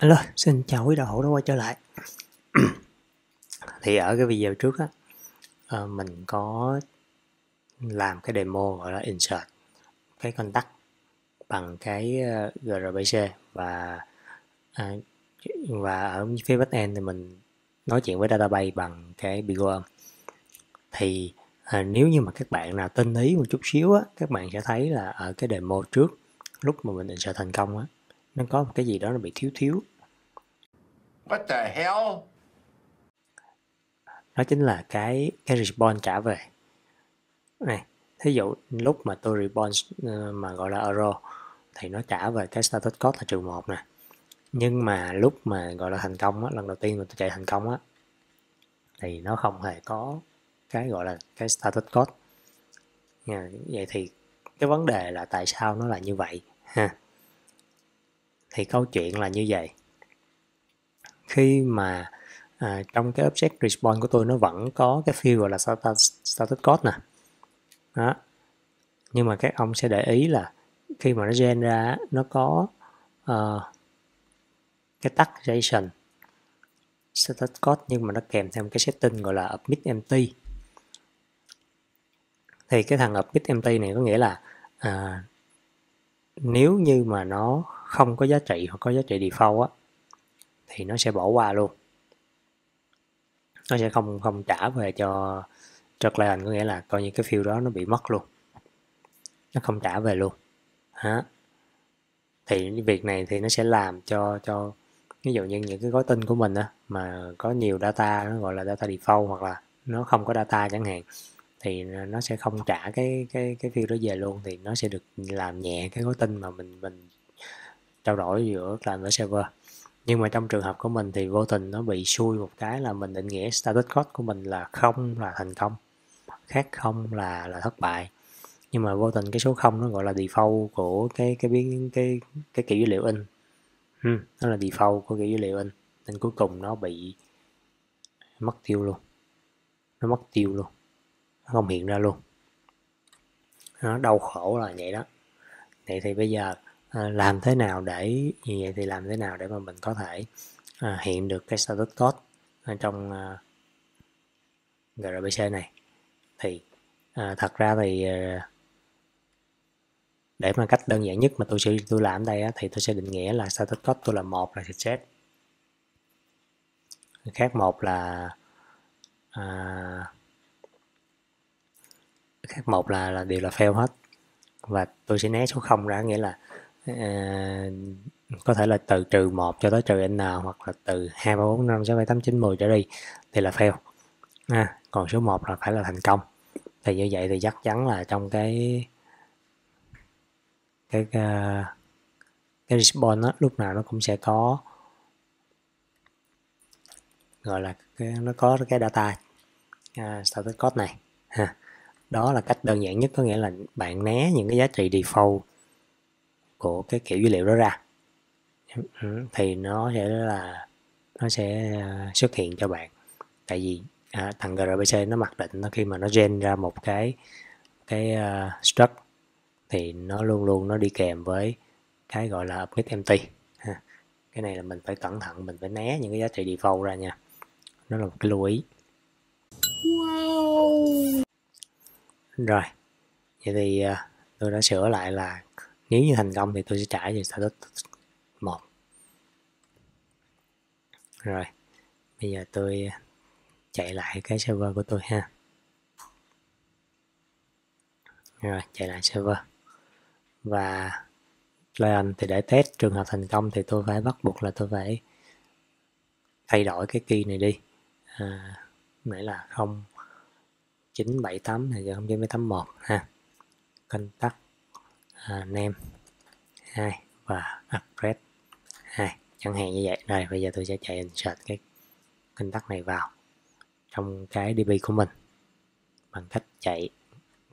Alo, xin chào quý đạo hữu đã quay trở lại. thì ở cái video trước á, ờ, mình có làm cái demo gọi là insert cái contact bằng cái ờ, GRBC gRPC và ờ, và ở phía backend thì mình nói chuyện với database bằng cái BigOM. Thì nếu như mà các bạn nào tinh ý một chút xíu á, các bạn sẽ thấy là ở cái demo trước lúc mà mình insert thành công á, nó có một cái gì đó nó bị thiếu thiếu What the hell? đó chính là cái cái response trả về. Này thí dụ lúc mà tôi response ờ, mà gọi là error thì nó trả về cái status code là trừ một nè. Nhưng mà lúc mà gọi là thành công á, lần đầu tiên mà tôi chạy thành công á thì nó không hề có cái gọi là cái status code. Nha, vậy thì cái vấn đề là tại sao nó là như vậy ha? Thì câu chuyện là như vậy khi mà à, trong cái object response của tôi nó vẫn có cái field gọi là status, status code nè. Đó. Nhưng mà các ông sẽ để ý là khi mà nó gen ra nó có uh, cái tag JSON status code nhưng mà nó kèm theo một cái setting gọi là admit empty. Thì cái thằng admit empty này có nghĩa là uh, nếu như mà nó không có giá trị hoặc có giá trị default á thì nó sẽ bỏ qua luôn. Nó sẽ không không trả về cho cho client, có nghĩa là coi như cái field đó nó bị mất luôn. Nó không trả về luôn. Hả? Thì việc này thì nó sẽ làm cho cho, ví dụ như những cái gói tin của mình á, mà có nhiều data, nó gọi là data default hoặc là nó không có data chẳng hạn, thì nó sẽ không trả cái cái cái field đó về luôn. Thì nó sẽ được làm nhẹ cái gói tin mà mình mình trao đổi giữa client với server nhưng mà trong trường hợp của mình thì vô tình nó bị xui một cái là mình định nghĩa status code của mình là không là thành công. Khác không là là thất bại. Nhưng mà vô tình cái số không nó gọi là default của cái cái biến cái cái kiểu dữ liệu in. Ừ, nó là default của kiểu dữ liệu in. Nên cuối cùng nó bị mất tiêu luôn. Nó mất tiêu luôn. Nó không hiện ra luôn. Nó đau khổ là vậy đó. Vậy thì bây giờ Ờ, làm thế nào để như vậy thì làm thế nào để mà mình có thể ờ, hiện được cái status code ở trong à, này? Thì à, thật ra thì để mà cách đơn giản nhất mà tôi sẽ tôi làm đây á, thì tôi sẽ định nghĩa là status code tôi là một là success. Khác một là à, khác một là là đều là fail hết. Và tôi sẽ né số không ra nghĩa là à, có thể là từ trừ 1 cho tới trừ n hoặc là từ 2, 3, 4, 5, 6, 7, 8, 9, 10 trở đi thì là fail. À, còn số 1 là phải là thành công. Thì như vậy thì chắc chắn là trong cái cái uh, cái response đó, lúc nào nó cũng sẽ có gọi là cái, nó có cái data à, status code này. Ha đó là cách đơn giản nhất có nghĩa là bạn né những cái giá trị default của cái kiểu dữ liệu đó ra. Ừ, thì nó sẽ là nó sẽ à, xuất hiện cho bạn. Tại vì à, thằng gRPC nó mặc định nó khi mà nó gen ra một cái cái uh, struct thì nó luôn luôn nó đi kèm với cái gọi là update empty. Ha. cái này là mình phải cẩn thận mình phải né những cái giá trị default ra nha. Đó là một cái lưu ý. Wow. rồi vậy thì uh, tôi đã sửa lại là nếu như thành công thì tôi sẽ trả về status một. Rồi bây giờ tôi chạy lại cái server của tôi ha. Rồi chạy lại server. Và client thì để test trường hợp thành công thì tôi phải bắt buộc là tôi phải thay đổi cái key này đi. À, nãy là 0978 này giờ 0981 ha. Contact uh, name 2 và address 2 chẳng hạn như vậy. Rồi bây giờ tôi sẽ chạy insert cái contact này vào trong cái DB của mình bằng cách chạy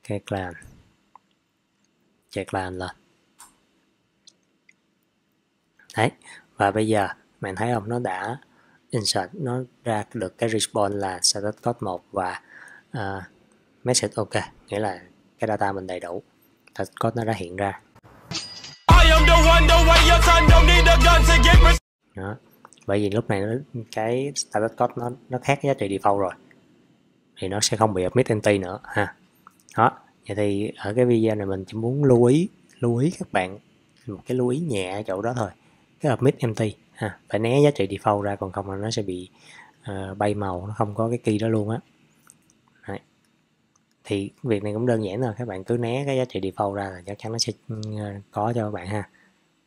cái client chạy client lên. Đấy và bây giờ bạn thấy không? Nó đã insert nó ra được cái response là status code 1 và uh, message. Ok nghĩa là cái data mình đầy đủ thật code nó đã hiện ra. Đó. Bởi vì lúc này nó, cái status code nó nó khác giá trị default rồi. Thì nó sẽ không bị admit empty nữa ha. Đó. Vậy thì ở cái video này mình chỉ muốn lưu ý lưu ý các bạn một cái lưu ý nhẹ ở chỗ đó thôi. Cái admit empty ha. Phải né giá trị default ra còn không là nó sẽ bị uh, bay màu nó không có cái key đó luôn á thì việc này cũng đơn giản thôi, các bạn cứ né cái giá trị default ra là chắc chắn nó sẽ ừ, có cho các bạn ha.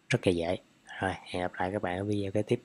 Rất là dễ. Rồi, hẹn gặp lại các bạn ở video kế tiếp.